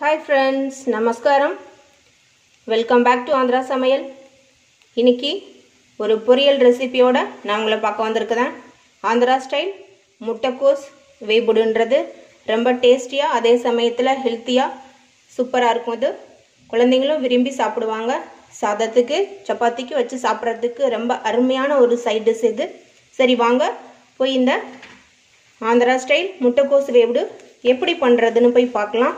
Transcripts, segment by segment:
Hi friends நமஸ்காரம் welcome back to Andhra சமையல் இன்னைக்கு ஒரு பொரியல் ரெசிபியோட நான் உங்களை பார்க்க வந்திருக்குதேன் ஆந்திரா ஸ்டைல் முட்டைக்கோஸ் வேபுடுன்றது. ரொம்ப டேஸ்டியாக அதே சமயத்தில் ஹெல்த்தியாக சூப்பராக இருக்கும் இது. குழந்தைங்களும் விரும்பி சாப்பிடுவாங்க. சாதத்துக்கு சப்பாத்திக்கு வச்சு சாப்பிட்றதுக்கு ரொம்ப அருமையான ஒரு சைட் டிஷ் இது. சரி வாங்க. போய் இந்த ஆந்திரா ஸ்டைல் முட்டைக்கோஸ் வேவுடு எப்படி பண்ணுறதுன்னு போய் பார்க்கலாம்.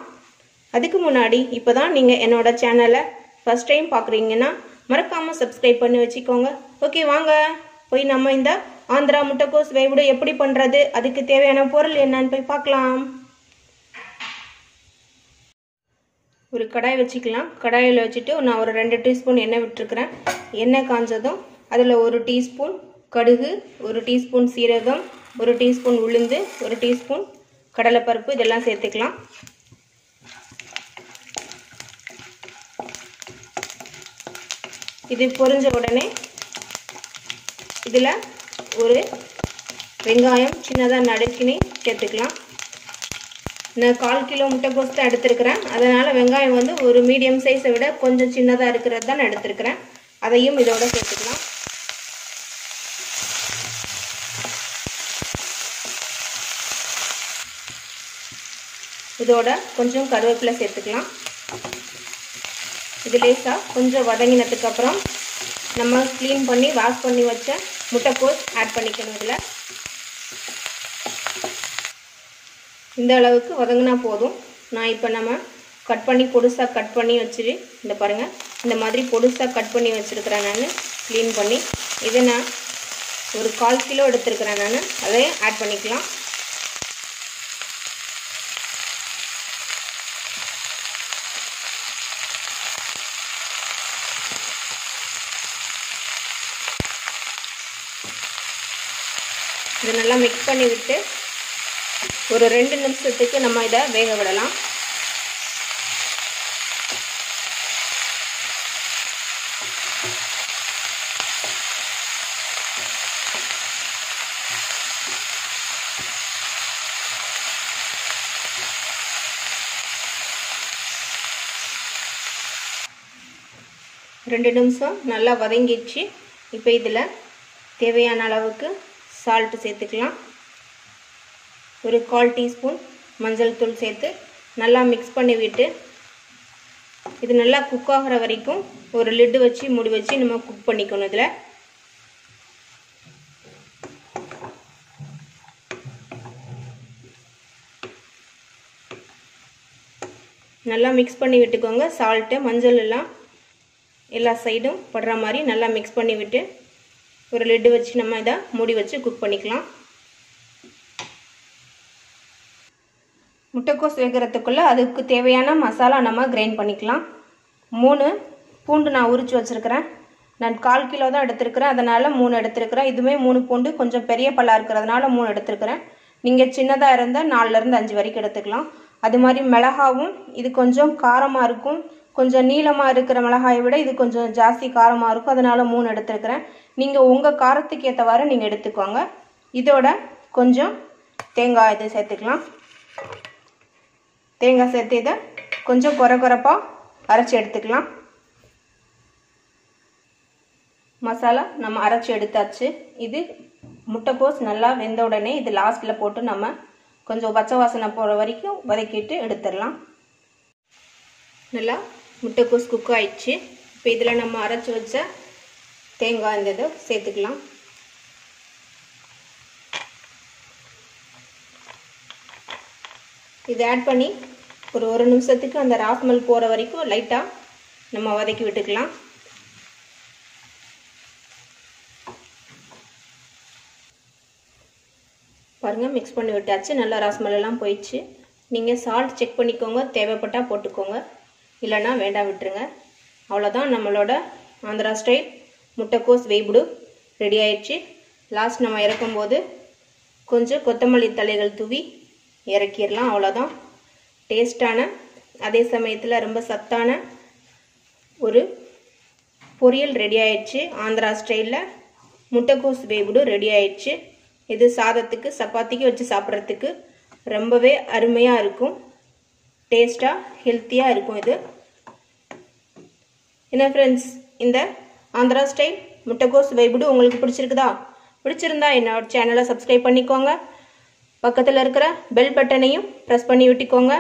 அதுக்கு முன்னாடி இப்போ தான் நீங்கள் என்னோட சேனலை ஃபஸ்ட் டைம் பார்க்குறீங்கன்னா மறக்காமல் சப்ஸ்கிரைப் பண்ணி வச்சுக்கோங்க. ஓகே வாங்க. போய் நம்ம இந்த ஆந்திரா முட்டைக்கோஸ் வேவுடு எப்படி பண்ணுறது அதுக்கு தேவையான பொருள் என்னன்னு போய் பார்க்கலாம். ஒரு கடாய் வச்சுக்கலாம். கடாயில் வச்சுட்டு நான் ஒரு ரெண்டு டீஸ்பூன் எண்ணெய் விட்டுருக்குறேன். எண்ணெய் காஞ்சதும் அதில் ஒரு டீஸ்பூன் கடுகு ஒரு டீஸ்பூன் சீரகம் ஒரு டீஸ்பூன் உளுந்து ஒரு டீஸ்பூன் கடலைப்பருப்பு இதெல்லாம் சேர்த்துக்கலாம். இது பொரிஞ்ச உடனே இதில் ஒரு வெங்காயம் சின்னதாக நடுக்கினி சேர்த்துக்கலாம். நான் கால் கிலோ முட்டைக்கோஸ் தான் எடுத்திருக்கிறேன். அதனால் வெங்காயம் வந்து ஒரு மீடியம் சைஸை விட கொஞ்சம் சின்னதாக இருக்கிறது தான் நான் எடுத்திருக்கிறேன். அதையும் இதோட சேர்த்துக்கலாம். இதோட கொஞ்சம் கருவேப்பிலை சேர்த்துக்கலாம். இது லேசாக கொஞ்சம் வதங்கினதுக்கப்புறம் நம்ம க்ளீன் பண்ணி வாஷ் பண்ணி வச்ச முட்டைக்கோஸ் ஆட் பண்ணிக்கணும் இதில். இந்த அளவுக்கு வதங்கினா போதும். நான் இப்போ நம்ம கட் பண்ணி பொடுசாக கட் பண்ணி வச்சுட்டு இந்த பாருங்கள் இந்த மாதிரி பொடுசாக கட் பண்ணி வச்சுருக்கிறேன் நான். க்ளீன் பண்ணி இதை நான் ஒரு கால் கிலோ எடுத்துருக்கிறேன் நான். அதையும் ஆட் பண்ணிக்கலாம். இதை நல்லா மிக்ஸ் பண்ணி விட்டு ஒரு ரெண்டு நிமிஷத்துக்கு நம்ம இதை வேக விடலாம். ரெண்டு நிமிஷம் நல்லா வதங்கிடுச்சு. இப்போ இதில் தேவையான அளவுக்கு சால்ட்டு சேர்த்துக்கலாம். ஒரு கால் டீஸ்பூன் மஞ்சள் தூள் சேர்த்து நல்லா மிக்ஸ் பண்ணி விட்டு இது நல்லா குக் ஆகிற வரைக்கும் ஒரு லிட்டு வச்சு மூடி வச்சு நம்ம குக் பண்ணிக்கணும் இதில். நல்லா மிக்ஸ் பண்ணி விட்டுக்கோங்க. சால்ட்டு மஞ்சள் எல்லாம் எல்லா சைடும் படுற மாதிரி நல்லா மிக்ஸ் பண்ணி விட்டு ஒரு லிட்டு வச்சு நம்ம இதை மூடி வச்சு குக் பண்ணிக்கலாம். முட்டைக்கோஸ் வேகிறதுக்குள்ளே அதுக்கு தேவையான மசாலா நம்ம கிரைண்ட் பண்ணிக்கலாம். மூணு பூண்டு நான் உரித்து வச்சுருக்கிறேன். நான் கால் கிலோ தான் எடுத்திருக்கிறேன். அதனால் மூணு எடுத்திருக்கிறேன். இதுவுமே மூணு பூண்டு. கொஞ்சம் பெரிய பல்லாக இருக்கிறதுனால மூணு எடுத்திருக்கிறேன். நீங்கள் சின்னதாக இருந்தால் நாலுலேருந்து அஞ்சு வரைக்கும் எடுத்துக்கலாம். அது மாதிரி மிளகாவும் இது கொஞ்சம் காரமாக இருக்கும். கொஞ்சம் நீளமாக இருக்கிற மிளகாயை விட இது கொஞ்சம் ஜாஸ்தி காரமாக இருக்கும். அதனால் மூணு எடுத்துருக்கிறேன். நீங்கள் உங்கள் காரத்துக்கு ஏற்றவாறு நீங்கள் எடுத்துக்கோங்க. இதோட கொஞ்சம் தேங்காய் இது சேர்த்துக்கலாம். தேங்காய் சேர்த்து இதை கொஞ்சம் குறை குறைப்பாக அரைச்சி எடுத்துக்கலாம். மசாலா நம்ம அரைச்சி எடுத்தாச்சு. இது முட்டைக்கோஸ் நல்லா வெந்த உடனே இது லாஸ்ட்டில் போட்டு நம்ம கொஞ்சம் பச்சை வாசனை போகிற வரைக்கும் வதக்கிட்டு எடுத்துடலாம். நல்லா முட்டைக்கோஸ் குக் ஆயிடுச்சு. இப்போ இதில் நம்ம அரைச்சி வச்ச தேங்காய் இந்த இதை சேர்த்துக்கலாம். இதை ஆட் பண்ணி ஒரு ஒரு நிமிஷத்துக்கு அந்த ராஸ்மல் போகிற வரைக்கும் லைட்டாக நம்ம வதக்கி விட்டுக்கலாம். பாருங்கள் மிக்ஸ் பண்ணி விட்டாச்சு. நல்லா ராஸ்மலெல்லாம் போயிடுச்சு. நீங்கள் சால்ட் செக் பண்ணிக்கோங்க. தேவைப்பட்டால் போட்டுக்கோங்க. இல்லைன்னா வேண்டாம் விட்டுருங்க. அவ்வளோதான் நம்மளோட ஆந்திரா ஸ்டைல். முட்டைக்கோஸ் வெய்புடு ரெடி ஆயிடுச்சு. லாஸ்ட் நம்ம இறக்கும்போது கொஞ்சம் கொத்தமல்லி தலைகள் தூவி இறக்கிடலாம் அவ்வளோதான் டேஸ்டான அதே சமயத்தில் ரொம்ப சத்தான ஒரு பொரியல் ரெடி ஆயிடுச்சு. ஆந்திரா ஸ்டைலில் முட்டைக்கோஸ் வேகுடு ரெடி ஆயிடுச்சு. இது சாதத்துக்கு சப்பாத்திக்கு வச்சு சாப்பிட்றதுக்கு ரொம்பவே அருமையாக இருக்கும். டேஸ்ட்டாக ஹெல்த்தியாக இருக்கும் இது. என்ன ஃப்ரெண்ட்ஸ் இந்த ஆந்திரா ஸ்டைல் முட்டைகோஸ் வைபுடு உங்களுக்கு பிடிச்சிருக்குதா? பிடிச்சிருந்தா என்னோட சேனலை சப்ஸ்கிரைப் பண்ணிக்கோங்க. பக்கத்தில் இருக்கிற பெல் பட்டனையும் ப்ரெஸ் பண்ணி விட்டுக்கோங்க.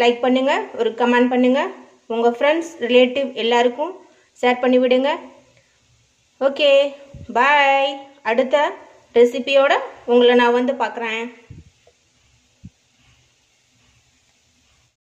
லைக் பண்ணுங்கள் ஒரு கமெண்ட் பண்ணுங்கள் உங்கள் ஃப்ரெண்ட்ஸ் ரிலேட்டிவ் எல்லாருக்கும் ஷேர் பண்ணி விடுங்க. ஓகே பாய் அடுத்த ரெசிபியோட உங்களை நான் வந்து பார்க்குறேன்.